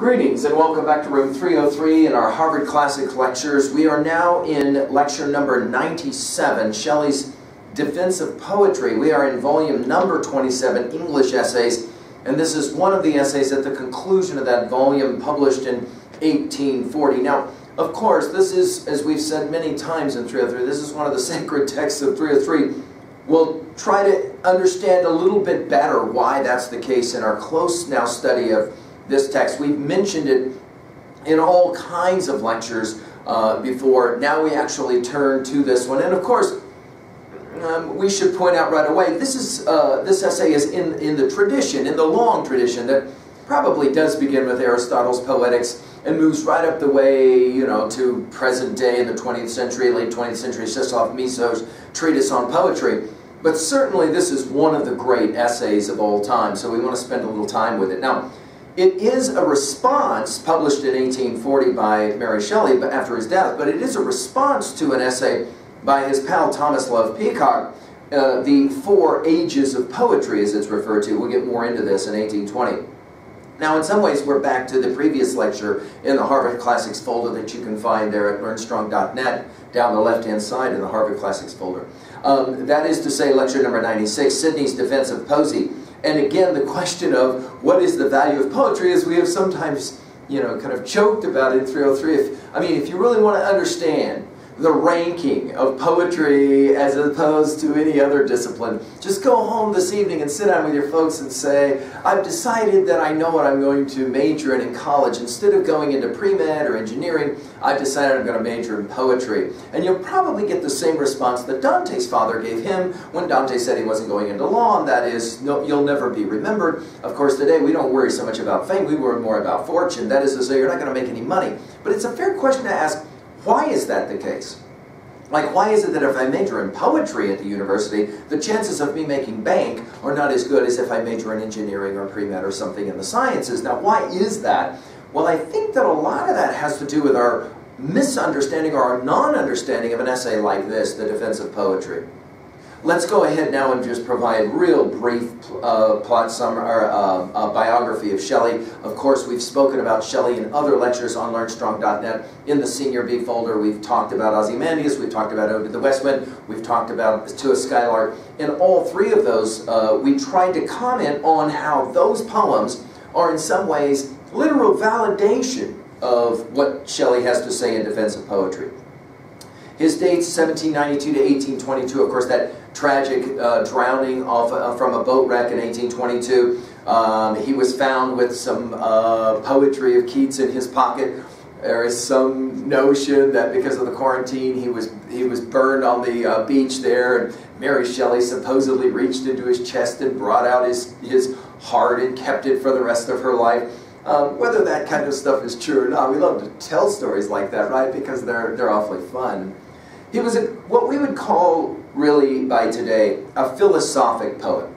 Greetings and welcome back to room 303 in our Harvard Classic Lectures. We are now in lecture number 97, Shelley's Defense of Poetry. We are in volume number 27, English Essays, and this is one of the essays at the conclusion of that volume published in 1840. Now, of course, this is, as we've said many times in 303, this is one of the sacred texts of 303. We'll try to understand a little bit better why that's the case in our close now study of this text. We've mentioned it in all kinds of lectures uh, before. Now we actually turn to this one. And of course, um, we should point out right away, this, is, uh, this essay is in, in the tradition, in the long tradition that probably does begin with Aristotle's Poetics and moves right up the way, you know, to present day in the 20th century, late 20th century, Czesław Miłosz's treatise on poetry. But certainly this is one of the great essays of all time, so we want to spend a little time with it. Now, it is a response published in 1840 by Mary Shelley but after his death, but it is a response to an essay by his pal Thomas Love Peacock, uh, The Four Ages of Poetry, as it's referred to. We'll get more into this in 1820. Now, in some ways, we're back to the previous lecture in the Harvard Classics folder that you can find there at learnstrong.net down the left-hand side in the Harvard Classics folder. Um, that is to say, lecture number 96, Sidney's Defense of Poesy. And again, the question of what is the value of poetry is we have sometimes, you know, kind of choked about it in 303. If, I mean, if you really want to understand the ranking of poetry as opposed to any other discipline. Just go home this evening and sit down with your folks and say, I've decided that I know what I'm going to major in in college. Instead of going into pre-med or engineering, I've decided I'm going to major in poetry. And you'll probably get the same response that Dante's father gave him when Dante said he wasn't going into law, and that is, no, you'll never be remembered. Of course, today we don't worry so much about fame, we worry more about fortune. That is to say, you're not going to make any money. But it's a fair question to ask, why is that the case? Like, why is it that if I major in poetry at the university, the chances of me making bank are not as good as if I major in engineering or pre-med or something in the sciences? Now, why is that? Well, I think that a lot of that has to do with our misunderstanding or our non-understanding of an essay like this, The Defense of Poetry. Let's go ahead now and just provide real brief uh, plot summary or uh, uh, biography of Shelley. Of course, we've spoken about Shelley in other lectures on LearnStrong.net. In the Senior B folder, we've talked about Ozymandias, we've talked about Ode to the West Wind, we've talked about To a Skylark. In all three of those, uh, we tried to comment on how those poems are in some ways literal validation of what Shelley has to say in defense of poetry. His dates, 1792 to 1822, of course, that tragic uh, drowning off uh, from a boat wreck in 1822. Um, he was found with some uh, poetry of Keats in his pocket. There is some notion that because of the quarantine, he was he was burned on the uh, beach there, and Mary Shelley supposedly reached into his chest and brought out his his heart and kept it for the rest of her life. Um, whether that kind of stuff is true or not, we love to tell stories like that, right? Because they're they're awfully fun. He was a, what we would call, really by today, a philosophic poet.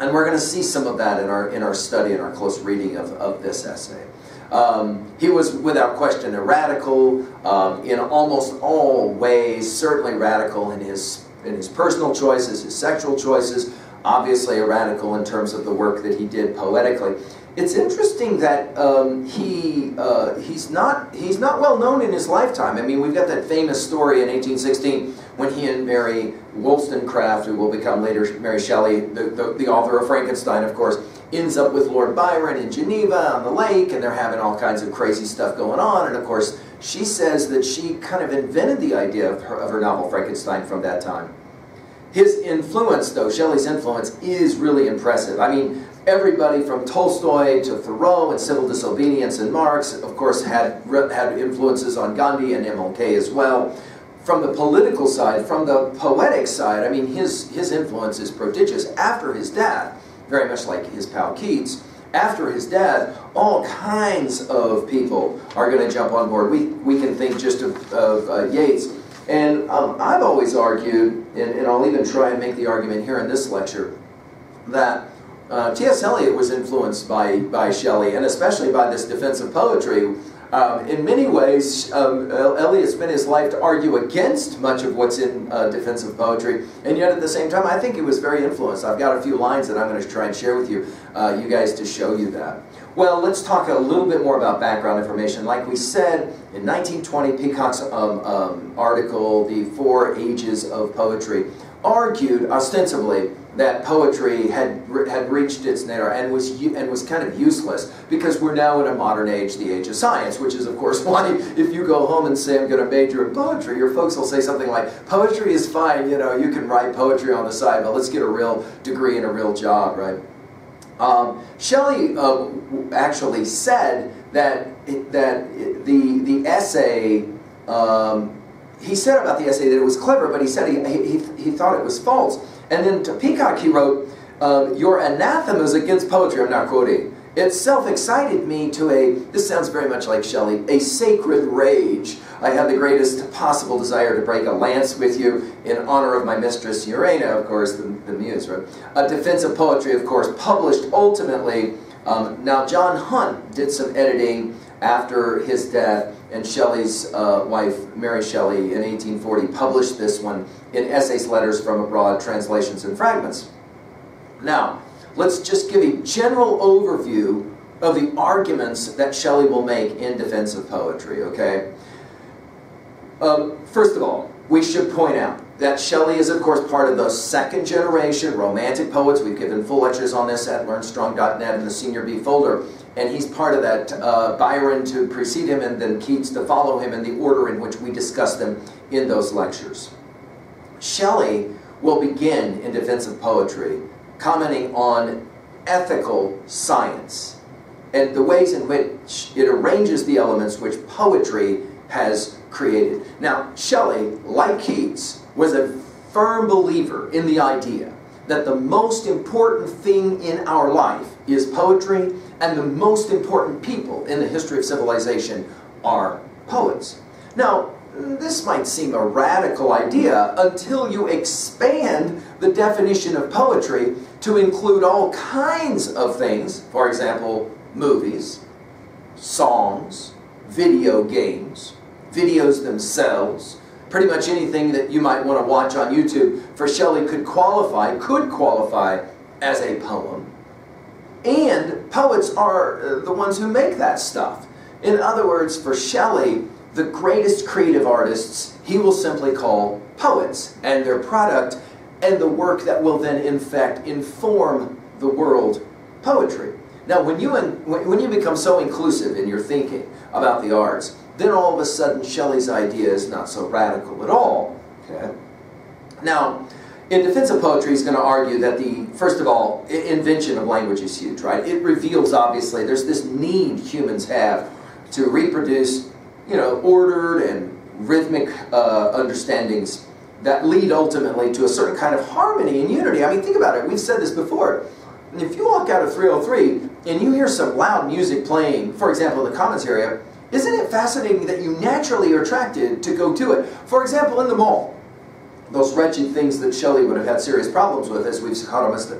And we're going to see some of that in our, in our study and our close reading of, of this essay. Um, he was, without question, a radical um, in almost all ways, certainly radical in his, in his personal choices, his sexual choices, obviously a radical in terms of the work that he did poetically. It's interesting that um, he uh, he's not he's not well known in his lifetime. I mean, we've got that famous story in 1816 when he and Mary Wollstonecraft, who will become later Mary Shelley, the, the, the author of Frankenstein, of course, ends up with Lord Byron in Geneva on the lake, and they're having all kinds of crazy stuff going on. And of course, she says that she kind of invented the idea of her, of her novel Frankenstein from that time. His influence, though, Shelley's influence, is really impressive. I mean, everybody from Tolstoy to Thoreau and civil disobedience and Marx, of course, had, had influences on Gandhi and MLK as well. From the political side, from the poetic side, I mean, his, his influence is prodigious. After his death, very much like his pal Keats, after his death, all kinds of people are going to jump on board. We, we can think just of, of uh, Yeats. And um, I've always argued, and, and I'll even try and make the argument here in this lecture, that uh, T.S. Eliot was influenced by, by Shelley, and especially by this defense of poetry. Um, in many ways, um, Eliot spent his life to argue against much of what's in uh, defense of poetry, and yet at the same time, I think he was very influenced. I've got a few lines that I'm going to try and share with you, uh, you guys, to show you that. Well, let's talk a little bit more about background information. Like we said, in 1920, Peacock's um, um, article, The Four Ages of Poetry, argued ostensibly that poetry had had reached its nadir and was and was kind of useless because we're now in a modern age, the age of science, which is of course why if you go home and say I'm going to major in poetry, your folks will say something like poetry is fine, you know, you can write poetry on the side, but let's get a real degree and a real job, right? Um, Shelley uh, actually said that that the the essay. Um, he said about the essay that it was clever, but he said he, he, he thought it was false. And then to Peacock he wrote, um, Your anathemas against poetry, I'm not quoting, itself excited me to a, this sounds very much like Shelley, a sacred rage. I had the greatest possible desire to break a lance with you in honor of my mistress Urania, of course, the, the muse, right? A defense of poetry, of course, published ultimately. Um, now, John Hunt did some editing after his death, and Shelley's uh, wife, Mary Shelley, in 1840, published this one in Essays, Letters from Abroad, Translations and Fragments. Now, let's just give a general overview of the arguments that Shelley will make in defense of poetry, okay? Um, first of all, we should point out that Shelley is, of course, part of the second generation romantic poets. We've given full lectures on this at learnstrong.net in the Senior B folder and he's part of that uh, Byron to precede him and then Keats to follow him in the order in which we discuss them in those lectures. Shelley will begin in defense of poetry commenting on ethical science and the ways in which it arranges the elements which poetry has created. Now, Shelley, like Keats, was a firm believer in the idea that the most important thing in our life is poetry, and the most important people in the history of civilization are poets. Now, this might seem a radical idea until you expand the definition of poetry to include all kinds of things, for example, movies, songs, video games, videos themselves, pretty much anything that you might want to watch on YouTube for Shelley could qualify, could qualify as a poem. And poets are uh, the ones who make that stuff. In other words, for Shelley, the greatest creative artists he will simply call poets and their product and the work that will then in fact inform the world poetry. Now when you, when you become so inclusive in your thinking about the arts, then all of a sudden Shelley's idea is not so radical at all. Okay? Now, in defense of poetry, he's going to argue that the, first of all, invention of language is huge, right? It reveals, obviously, there's this need humans have to reproduce, you know, ordered and rhythmic uh, understandings that lead ultimately to a certain kind of harmony and unity. I mean, think about it. We've said this before. If you walk out of 303 and you hear some loud music playing, for example, in the commons area, isn't it fascinating that you naturally are attracted to go to it? For example, in the mall, those wretched things that Shelley would have had serious problems with, as we've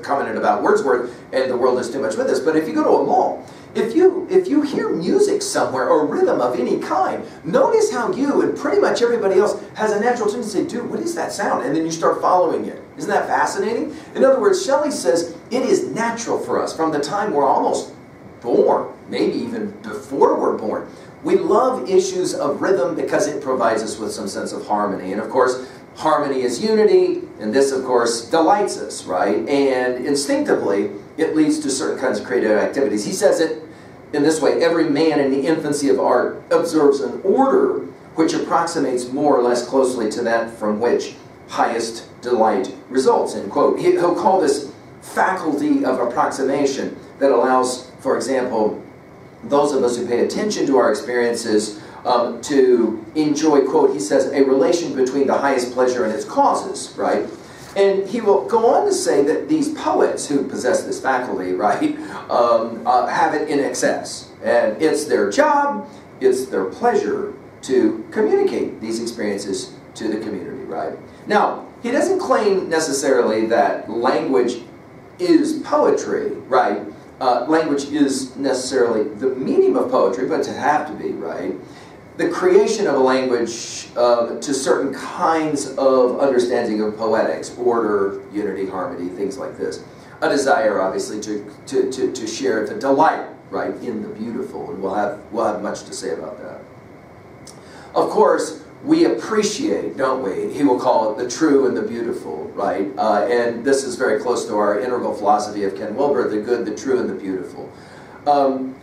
commented about Wordsworth, and the world is too much with us. But if you go to a mall, if you if you hear music somewhere or rhythm of any kind, notice how you and pretty much everybody else has a natural tendency to say, dude, what is that sound? And then you start following it. Isn't that fascinating? In other words, Shelley says it is natural for us from the time we're almost born, maybe even before we're born. We love issues of rhythm because it provides us with some sense of harmony. And of course, harmony is unity, and this, of course, delights us, right? And instinctively, it leads to certain kinds of creative activities. He says it in this way every man in the infancy of art observes an order which approximates more or less closely to that from which highest delight results, end quote. He'll call this faculty of approximation that allows, for example, those of us who pay attention to our experiences um, to enjoy, quote, he says, a relation between the highest pleasure and its causes, right? And he will go on to say that these poets who possess this faculty, right, um, uh, have it in excess. And it's their job, it's their pleasure to communicate these experiences to the community, right? Now, he doesn't claim necessarily that language is poetry, right? Uh, language is necessarily the medium of poetry, but to have to be, right? The creation of a language um, to certain kinds of understanding of poetics, order, unity, harmony, things like this. A desire, obviously, to, to, to, to share the delight right, in the beautiful, and we'll have, we'll have much to say about that. Of course, we appreciate, don't we? He will call it the true and the beautiful, right? Uh, and this is very close to our integral philosophy of Ken Wilber, the good, the true, and the beautiful. Um,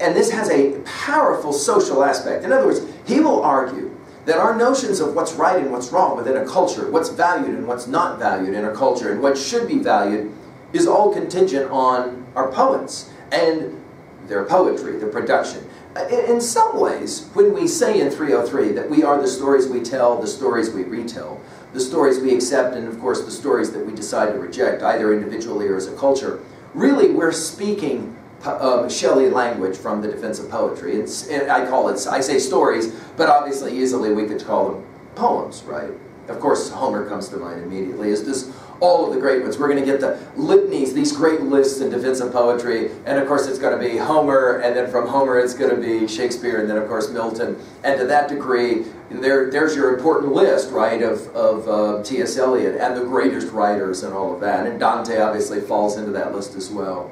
and this has a powerful social aspect. In other words, he will argue that our notions of what's right and what's wrong within a culture, what's valued and what's not valued in a culture, and what should be valued, is all contingent on our poets and their poetry, their production. Uh, in some ways, when we say in 303 that we are the stories we tell, the stories we retell, the stories we accept, and of course the stories that we decide to reject, either individually or as a culture, really we're speaking um, Shelley language from the defense of poetry. It, I call it, I say stories, but obviously easily we could call them poems, right? Of course, Homer comes to mind immediately. Is this all of the great ones? We're going to get the litanies, these great lists in defense of poetry, and of course it's going to be Homer, and then from Homer it's going to be Shakespeare, and then of course Milton. And to that degree, there, there's your important list, right, of, of uh, T.S. Eliot and the greatest writers and all of that. And Dante obviously falls into that list as well.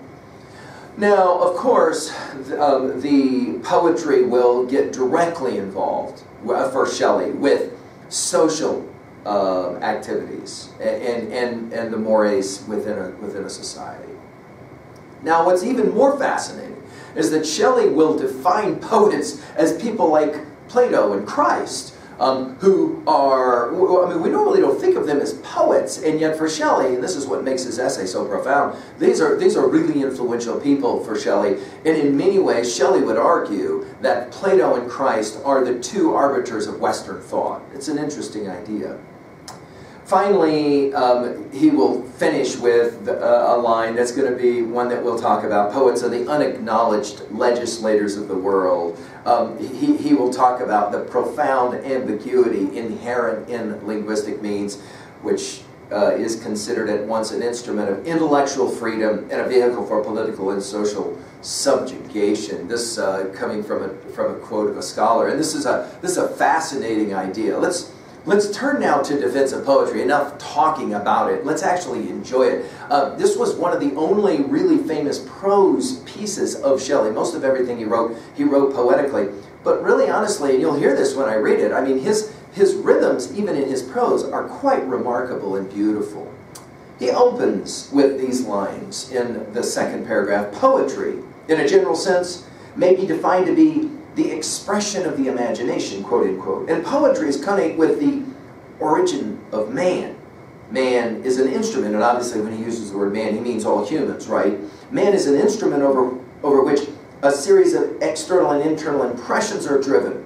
Now, of course, um, the poetry will get directly involved, uh, for Shelley, with social uh, activities and, and, and the mores within a, within a society. Now, what's even more fascinating is that Shelley will define poets as people like Plato and Christ, um, who are, I mean, we normally don't think of them as poets, and yet for Shelley, and this is what makes his essay so profound, these are, these are really influential people for Shelley, and in many ways, Shelley would argue that Plato and Christ are the two arbiters of Western thought. It's an interesting idea. Finally, um, he will finish with a line that's going to be one that we'll talk about. Poets are the unacknowledged legislators of the world. Um, he, he will talk about the profound ambiguity inherent in linguistic means, which uh, is considered at once an instrument of intellectual freedom and a vehicle for political and social subjugation. This uh, coming from a, from a quote of a scholar. And this is a, this is a fascinating idea. Let's Let's turn now to defensive poetry. Enough talking about it. Let's actually enjoy it. Uh, this was one of the only really famous prose pieces of Shelley. Most of everything he wrote, he wrote poetically. But really, honestly, and you'll hear this when I read it, I mean, his, his rhythms, even in his prose, are quite remarkable and beautiful. He opens with these lines in the second paragraph. Poetry, in a general sense, may be defined to be the expression of the imagination, quote unquote. And poetry is connected with the origin of man. Man is an instrument, and obviously when he uses the word man, he means all humans, right? Man is an instrument over, over which a series of external and internal impressions are driven,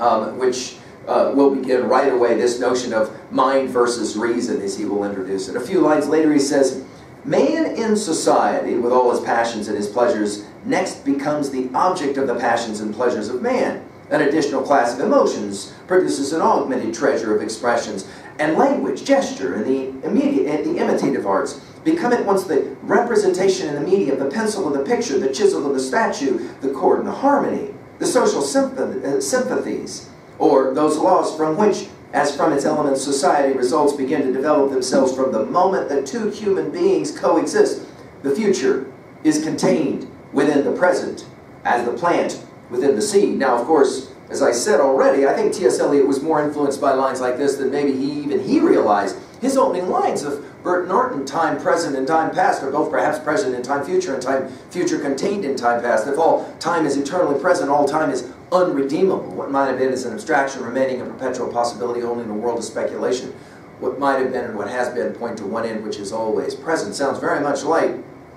um, which uh, will begin right away this notion of mind versus reason as he will introduce it. A few lines later he says, Man in society, with all his passions and his pleasures, next becomes the object of the passions and pleasures of man. An additional class of emotions produces an augmented treasure of expressions, and language, gesture, and the immediate and the imitative arts become at once the representation in the medium, the pencil and the picture, the chisel and the statue, the chord and the harmony, the social uh, sympathies, or those laws from which as from its elements society results begin to develop themselves from the moment that two human beings coexist. The future is contained within the present as the plant within the seed. Now, of course, as I said already, I think T.S. Eliot was more influenced by lines like this than maybe he even he realized. His opening lines of Burnt Norton, time present and time past, are both perhaps present in time future and time future contained in time past. If all time is eternally present, all time is unredeemable. What might have been is an abstraction remaining a perpetual possibility only in a world of speculation. What might have been and what has been point to one end which is always present. Sounds very much like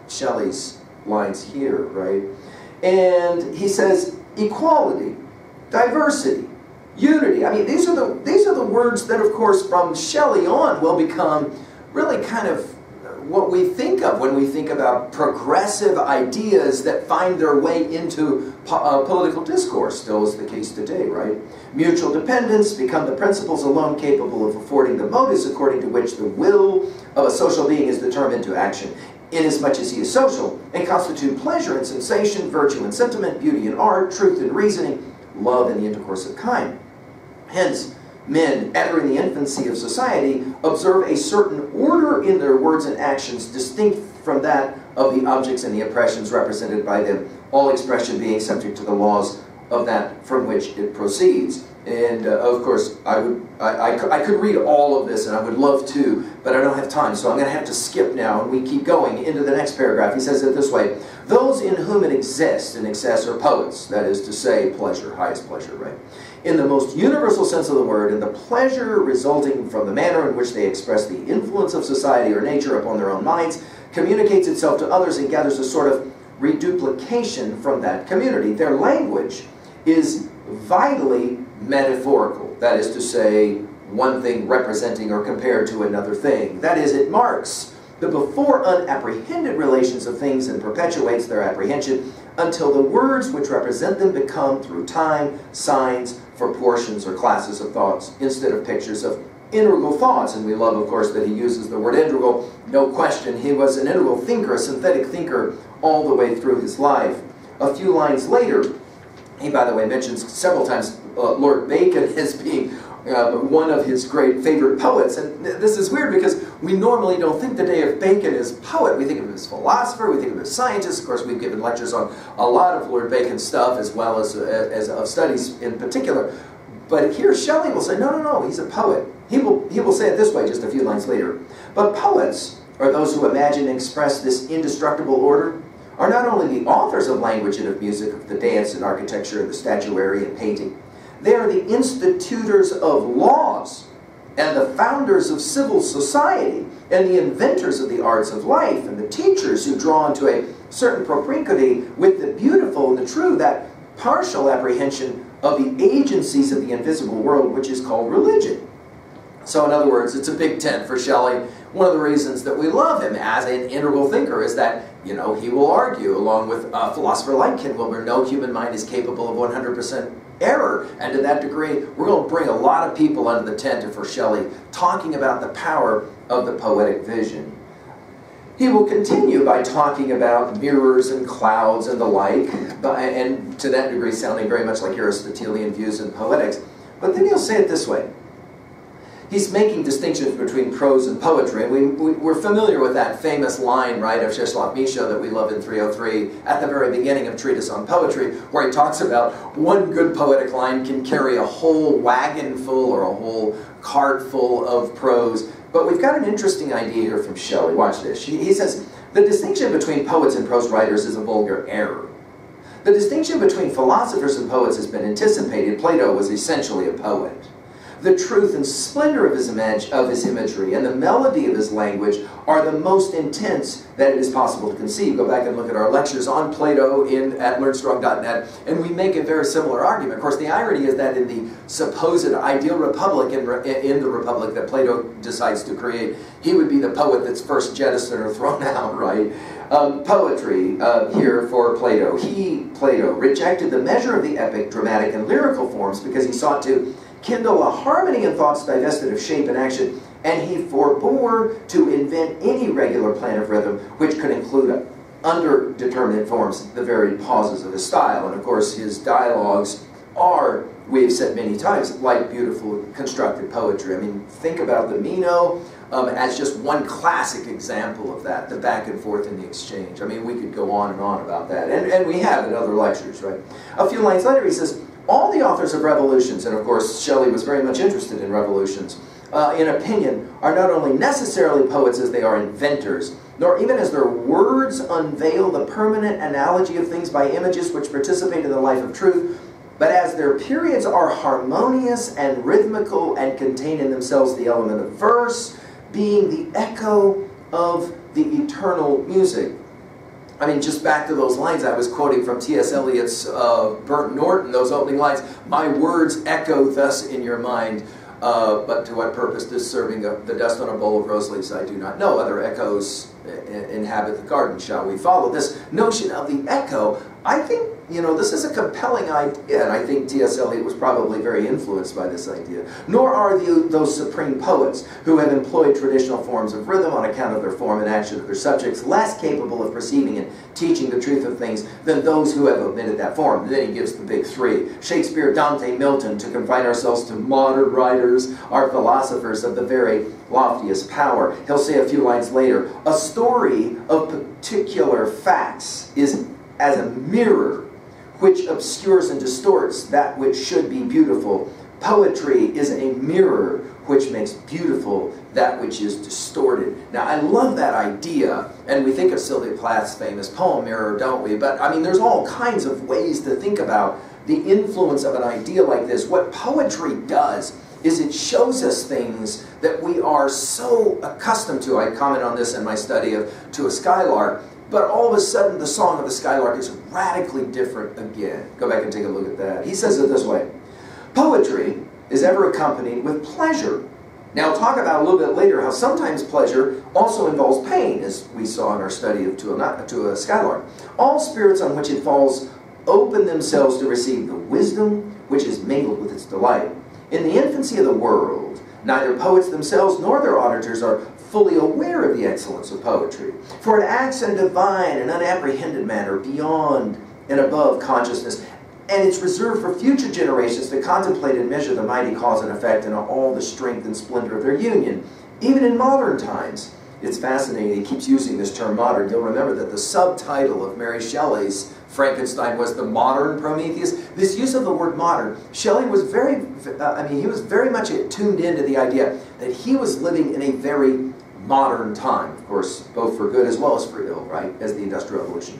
Shelley's lines here, right? And he says equality, diversity, unity. I mean, these are the these are the words that, of course, from Shelley on will become really kind of what we think of when we think about progressive ideas that find their way into po uh, political discourse, still is the case today, right? Mutual dependence become the principles alone capable of affording the motives according to which the will of a social being is determined to action, inasmuch as he is social, and constitute pleasure and sensation, virtue and sentiment, beauty and art, truth and reasoning, love and the intercourse of kind. Hence, men, ever in the infancy of society, observe a certain order in their words and actions distinct from that of the objects and the impressions represented by them, all expression being subject to the laws of that from which it proceeds. And uh, of course, I, would, I, I, I, could read all of this, and I would love to, but I don't have time, so I'm going to have to skip now, and we keep going into the next paragraph. He says it this way Those in whom it exists in excess are poets, that is to say, pleasure, highest pleasure, right? In the most universal sense of the word, and the pleasure resulting from the manner in which they express the influence of society or nature upon their own minds communicates itself to others and gathers a sort of reduplication from that community. Their language is vitally metaphorical. That is to say, one thing representing or compared to another thing. That is, it marks the before unapprehended relations of things and perpetuates their apprehension until the words which represent them become, through time, signs for portions or classes of thoughts instead of pictures of integral thoughts. And we love, of course, that he uses the word integral. No question, he was an integral thinker, a synthetic thinker all the way through his life. A few lines later, he, by the way, mentions several times uh, Lord Bacon as being uh, one of his great favorite poets. And this is weird because we normally don't think the day of Bacon as poet. We think of him as philosopher, we think of him as scientist. Of course, we've given lectures on a lot of Lord Bacon stuff as well as, uh, as of studies in particular. But here Shelley will say, no, no, no, he's a poet. He will, he will say it this way just a few lines later. But poets are those who imagine and express this indestructible order are not only the authors of language and of music, of the dance and architecture, and the statuary and painting, they are the institutors of laws and the founders of civil society and the inventors of the arts of life and the teachers who draw into a certain propinquity with the beautiful and the true, that partial apprehension of the agencies of the invisible world, which is called religion. So in other words, it's a big tent for Shelley one of the reasons that we love him as an integral thinker is that, you know, he will argue, along with a philosopher like Ken Wilber, no human mind is capable of 100% error. And to that degree, we're going to bring a lot of people under the tent for Shelley, talking about the power of the poetic vision. He will continue by talking about mirrors and clouds and the like, and to that degree sounding very much like Aristotelian views in poetics. But then he'll say it this way he's making distinctions between prose and poetry. And we, we, are familiar with that famous line, right, of Czesław Miłosz that we love in 303 at the very beginning of Treatise on Poetry, where he talks about one good poetic line can carry a whole wagon full or a whole cart full of prose. But we've got an interesting idea here from Shelley. Watch this. He, he says, the distinction between poets and prose writers is a vulgar error. The distinction between philosophers and poets has been anticipated. Plato was essentially a poet the truth and splendor of his, image, of his imagery and the melody of his language are the most intense that it is possible to conceive. Go back and look at our lectures on Plato in, at learnstrong.net, and we make a very similar argument. Of course, the irony is that in the supposed ideal republic in, in the republic that Plato decides to create, he would be the poet that's first jettisoned or thrown out, right? Um, poetry uh, here for Plato. He, Plato, rejected the measure of the epic, dramatic, and lyrical forms because he sought to kindle a harmony in thoughts divested of shape and action, and he forbore to invent any regular plan of rhythm which could include under determinate forms the varied pauses of his style. And of course, his dialogues are, we have said many times, like beautiful constructed poetry. I mean, think about the Meno um, as just one classic example of that, the back and forth in the exchange. I mean, we could go on and on about that, and, and we have in other lectures, right? A few lines later, he says, all the authors of revolutions, and of course Shelley was very much interested in revolutions, uh, in opinion, are not only necessarily poets as they are inventors, nor even as their words unveil the permanent analogy of things by images which participate in the life of truth, but as their periods are harmonious and rhythmical and contain in themselves the element of verse, being the echo of the eternal music. I mean, just back to those lines I was quoting from T.S. Eliot's uh, Burnt Norton, those opening lines, my words echo thus in your mind, uh, but to what purpose this serving of the dust on a bowl of rose leaves I do not know. Other echoes inhabit the garden, shall we follow? This notion of the echo, I think you know, this is a compelling idea, and I think T.S. Eliot was probably very influenced by this idea. Nor are the, those supreme poets who have employed traditional forms of rhythm on account of their form and action of their subjects less capable of perceiving and teaching the truth of things than those who have omitted that form. And then he gives the big three. Shakespeare, Dante, Milton, to confine ourselves to modern writers, are philosophers of the very loftiest power. He'll say a few lines later, a story of particular facts is as a mirror which obscures and distorts that which should be beautiful. Poetry is a mirror which makes beautiful that which is distorted. Now, I love that idea, and we think of Sylvia Plath's famous poem Mirror, don't we? But I mean, there's all kinds of ways to think about the influence of an idea like this. What poetry does is it shows us things that we are so accustomed to. I comment on this in my study of To a Skylark, but all of a sudden, the song of the skylark is radically different again. Go back and take a look at that. He says it this way Poetry is ever accompanied with pleasure. Now, I'll talk about a little bit later how sometimes pleasure also involves pain, as we saw in our study of To a, to a Skylark. All spirits on which it falls open themselves to receive the wisdom which is mingled with its delight. In the infancy of the world, neither poets themselves nor their auditors are fully aware of the excellence of poetry, for it acts in divine and unapprehended manner beyond and above consciousness, and it's reserved for future generations to contemplate and measure the mighty cause and effect and all the strength and splendor of their union. Even in modern times, it's fascinating. He keeps using this term modern. You'll remember that the subtitle of Mary Shelley's Frankenstein was the modern Prometheus. This use of the word modern, Shelley was very, uh, I mean, he was very much tuned into the idea that he was living in a very modern time, of course, both for good as well as for ill, right, as the Industrial Revolution.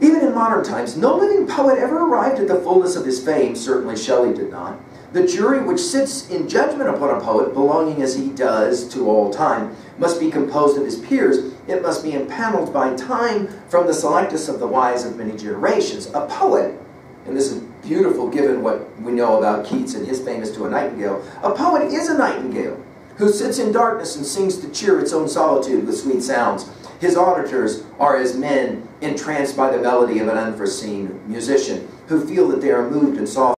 Even in modern times, no living poet ever arrived at the fullness of his fame, certainly Shelley did not. The jury which sits in judgment upon a poet, belonging as he does to all time, must be composed of his peers. It must be impaneled by time from the selectest of the wise of many generations. A poet, and this is beautiful given what we know about Keats and his famous To a Nightingale, a poet is a nightingale who sits in darkness and sings to cheer its own solitude with sweet sounds. His auditors are as men entranced by the melody of an unforeseen musician, who feel that they are moved and soft.